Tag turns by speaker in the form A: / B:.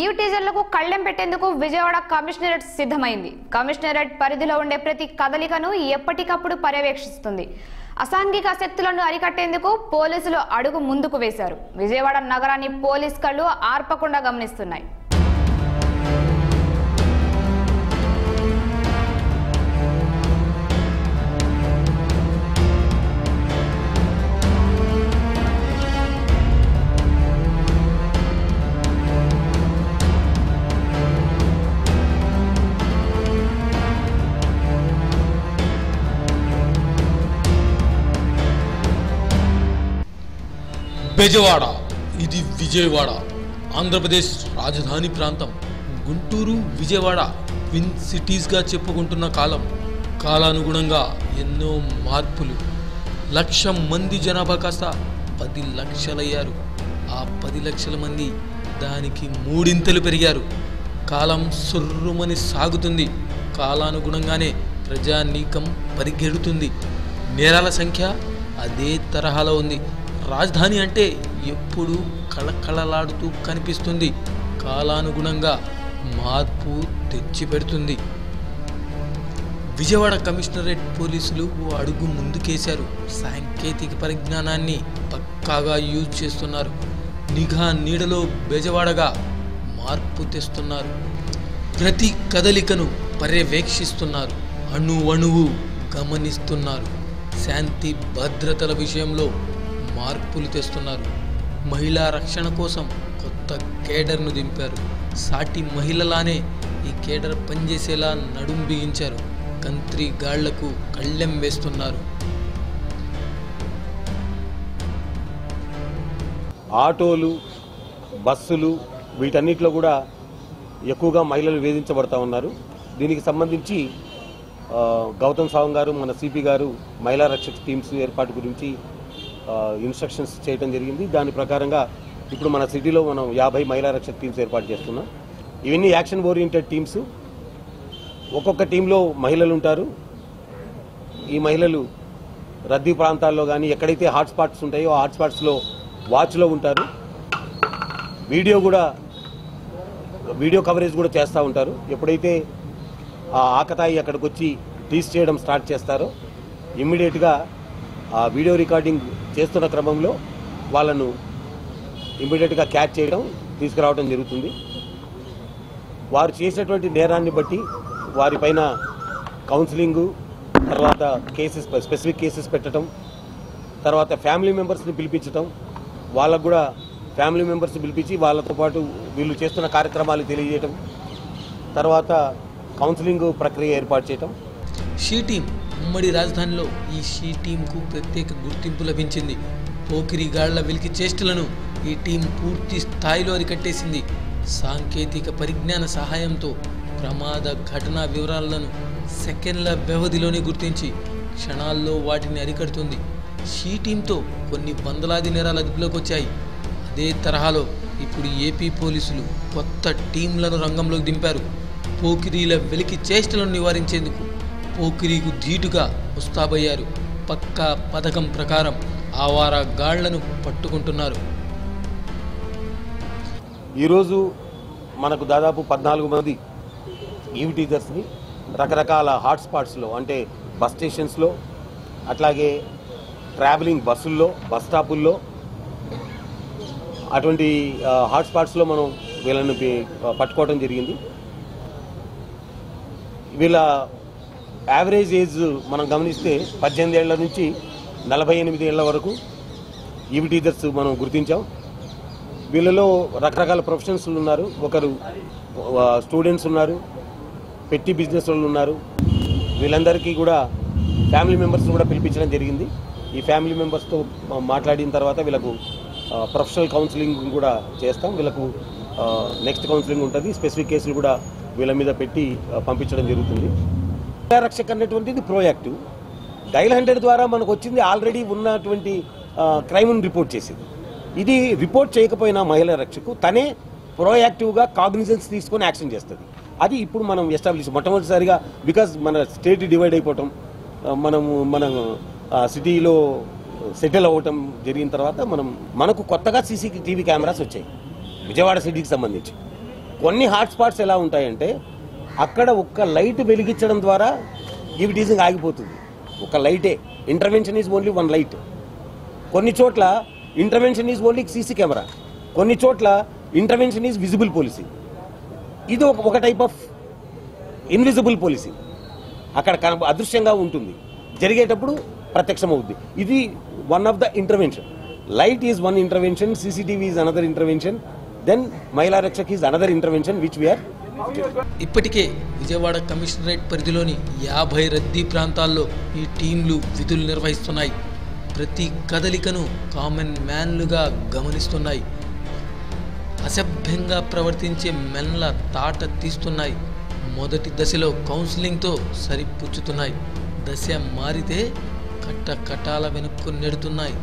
A: ఈ టీజర్లకు కళ్ళెం పెట్టేందుకు విజయవాడ కమిషనరేట్ సిద్ధమైంది. కమిషనరేట్ పరిధిలో ఉండే ప్రతి కదలికను ఎప్పటికప్పుడు పర్యవేక్షిస్తుంది. అసాంఘిక శక్తులను అరికట్టేందుకు పోలీసులు అడుగు ముందుకు వేశారు. విజయవాడ నగరాన్ని పోలీస్ కళ్ళు ఆర్పకుండా గమనిస్తున్నాయి.
B: బెజవాడ ఇది విజయవాడ ఆంధ్రప్రదేశ్ రాజధాని ప్రాంతం. గుంటూరు విజయవాడ ట్విన్ సిటీస్గా చెప్పుకుంటున్న కాలం. కాలానుగుణంగా ఎన్నో మార్పులు. లక్ష మంది జనాభా కాస్త పది లక్షలయ్యారు. ఆ పది లక్షల మంది దానికి మూడింతలు పెరిగారు. కాలం సుర్రుమని సాగుతుంది. కాలానుగుణంగానే ప్రజానీకం పరిగెడుతుంది. నేరాల సంఖ్య అదే తరహాలో ఉంది. రాజధాని అంటే ఎప్పుడూ కళకళలాడుతూ కనిపిస్తుంది. కాలానుగుణంగా మార్పు తెచ్చిపెడుతుంది విజయవాడ కమిషనరేట్ పోలీసులు ఓ అడుగు ముందుకేశారు. సాంకేతిక పరిజ్ఞానాన్ని పక్కాగా యూజ్ చేస్తున్నారు. నిఘా నీడలో బెజవాడగా మార్పు తెస్తున్నారు. ప్రతి కదలికను పర్యవేక్షిస్తున్నారు. అణువణువు గమనిస్తున్నారు. శాంతి భద్రతల విషయంలో మార్పులు తెస్తున్నారు. మహిళా రక్షణ కోసం కొత్త కేడర్ను దింపారు. సాటి మహిళలానే ఈ కేడర్ పనిచేసేలా నడుం బిగించారు. కంత్రి గాళ్ళకు కళ్ళెం వేస్తున్నారు.
C: ఆటోలు బస్సులు వీటన్నిటిలో కూడా ఎక్కువగా మహిళలు వేధించబడతా ఉన్నారు. దీనికి సంబంధించి గౌతమ్ సావం గారు మన సిపి గారు మహిళా రక్షక టీమ్స్ ఏర్పాటు గురించి ఇన్స్ట్రక్షన్స్ చేయడం జరిగింది. దాని ప్రకారంగా ఇప్పుడు మన సిటీలో మనం యాభై మహిళా రక్షక టీమ్స్ ఏర్పాటు చేస్తున్నాం. ఇవన్నీ యాక్షన్ ఓరియంటెడ్ టీమ్స్. ఒక్కొక్క టీంలో మహిళలు ఉంటారు. ఈ మహిళలు రద్దీ ప్రాంతాల్లో కానీ ఎక్కడైతే హాట్స్పాట్స్ ఉంటాయో ఆ హాట్స్పాట్స్లో వాచ్లో ఉంటారు. వీడియో కూడా వీడియో కవరేజ్ కూడా చేస్తూ ఉంటారు. ఎప్పుడైతే ఆ ఆకతాయి అక్కడికి వచ్చి టీస్ చేయడం స్టార్ట్ చేస్తారో ఇమ్మీడియట్గా ఆ వీడియో రికార్డింగ్ చేస్తున్న క్రమంలో వాళ్ళను ఇమీడియట్గా క్యాచ్ చేయడం తీసుకురావడం జరుగుతుంది. వారు చేసినటువంటి నేరాన్ని బట్టి వారిపైన కౌన్సిలింగు తర్వాత కేసెస్ స్పెసిఫిక్ కేసెస్ పెట్టడం తర్వాత ఫ్యామిలీ మెంబర్స్ని పిలిపించడం వాళ్ళకు కూడా ఫ్యామిలీ మెంబర్స్ని పిలిపించి వాళ్ళతో పాటు వీళ్ళు చేస్తున్న కార్యక్రమాలు తెలియజేయటం తర్వాత కౌన్సిలింగ్ ప్రక్రియ ఏర్పాటు చేయటం.
B: షీటీ ఉమ్మడి రాజధానిలో ఈ షీ టీంకు ప్రత్యేక గుర్తింపు లభించింది. పోకిరి గాళ్ళ వెలికి చేష్టలను ఈ టీం పూర్తి స్థాయిలో అరికట్టేసింది. సాంకేతిక పరిజ్ఞాన సహాయంతో ప్రమాద ఘటనా వివరాలను సెకండ్ల వ్యవధిలోనే గుర్తించి క్షణాల్లో వాటిని అరికడుతుంది. షీ టీంతో కొన్ని వందలాది నేరాలు అదుపులోకి వచ్చాయి. అదే తరహాలో ఇప్పుడు ఏపీ పోలీసులు కొత్త టీంలను రంగంలోకి దింపారు. పోకిరీల వెలికి చేష్టలను నివారించేందుకు పోకిరీకు ధీటుగా ముస్తాబయ్యారు పక్కా పథకం ప్రకారం ఆవారా గాళ్ళను పట్టుకుంటున్నారు.
C: ఈరోజు మనకు దాదాపు పద్నాలుగు మంది ఈవ్ టీచర్స్ని రకరకాల హాట్స్పాట్స్లో అంటే బస్ స్టేషన్స్లో అట్లాగే ట్రావెలింగ్ బస్సుల్లో బస్ స్టాపుల్లో అటువంటి హాట్స్పాట్స్లో మనం వీళ్ళని పట్టుకోవడం జరిగింది. వీళ్ళ యావరేజ్ ఏజ్ మనం గమనిస్తే పద్దెనిమిది ఏళ్ళ నుంచి నలభై ఎనిమిది ఏళ్ళ వరకు ఈవి టీచర్స్ మనం గుర్తించాం. వీళ్ళలో రకరకాల ప్రొఫెషన్స్ ఉన్నారు. ఒకరు స్టూడెంట్స్ ఉన్నారు. పెట్టి బిజినెస్ వాళ్ళు ఉన్నారు. వీళ్ళందరికీ కూడా ఫ్యామిలీ మెంబర్స్ కూడా పిలిపించడం జరిగింది. ఈ ఫ్యామిలీ మెంబర్స్తో మాట్లాడిన తర్వాత వీళ్ళకు ప్రొఫెషనల్ కౌన్సిలింగ్ కూడా చేస్తాం. వీళ్ళకు నెక్స్ట్ కౌన్సిలింగ్ ఉంటుంది. స్పెసిఫిక్ కేసులు కూడా వీళ్ళ మీద పెట్టి పంపించడం జరుగుతుంది. రక్షక్ అనేటువంటిది ప్రోయాక్టివ్. డైల్ హండ్రెడ్ ద్వారా మనకు వచ్చింది ఆల్రెడీ ఉన్నటువంటి క్రైమ్ను రిపోర్ట్ చేసింది. ఇది రిపోర్ట్ చేయకపోయినా మహిళా రక్షకు తనే ప్రోయాక్టివ్గా కాగ్నిజెన్స్ తీసుకొని యాక్షన్ చేస్తుంది. అది ఇప్పుడు మనం ఎస్టాబ్లిష్ మొట్టమొదటిసారిగా బికాజ్ మన స్టేట్ డివైడ్ అయిపోవటం మనము మన సిటీలో సెటిల్ అవ్వటం జరిగిన తర్వాత మనం మనకు కొత్తగా సీసీ టీవీ కెమెరాస్ వచ్చాయి. విజయవాడ సిటీకి సంబంధించి. కొన్ని హాట్స్పాట్స్ ఎలా ఉంటాయంటే అక్కడ ఒక్క లైట్ వెలిగించడం ద్వారా గివ్ టీజింగ్ ఆగిపోతుంది. ఒక లైటే. Intervention is only one light కొన్ని చోట్ల intervention is only CC camera కొన్ని చోట్ల ఇంటర్వెన్షన్ ఈజ్ విజిబుల్ పాలసీ ఇది ఒక ఒక టైప్ ఆఫ్ ఇన్విజిబుల్ పోలీసీ అక్కడ కన- అదృశ్యంగా ఉంటుంది. జరిగేటప్పుడు ప్రత్యక్షమవుద్ది. ఇది one of the intervention light is one intervention CCTV is another intervention then Mahila Rakshak is another intervention which we are
B: ఇప్పటికే విజయవాడ కమిషనరేట్ పరిధిలోని యాభై రద్దీ ప్రాంతాల్లో ఈ టీంలు విధులు నిర్వహిస్తున్నాయి. ప్రతి కదలికను కామన్ మ్యాన్లుగా గమనిస్తున్నాయి. అసభ్యంగా ప్రవర్తించే మెన్ల తాట తీస్తున్నాయి. మొదటి దశలో కౌన్సిలింగ్తో సరిపుచ్చుతున్నాయి. దశ మారితే కట్ట కటాల వెనుక్కు నెడుతున్నాయి.